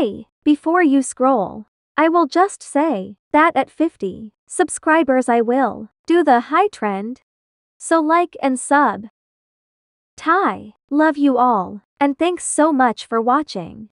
Hey, before you scroll, I will just say that at 50 subscribers I will do the high trend. So like and sub. Ty, love you all, and thanks so much for watching.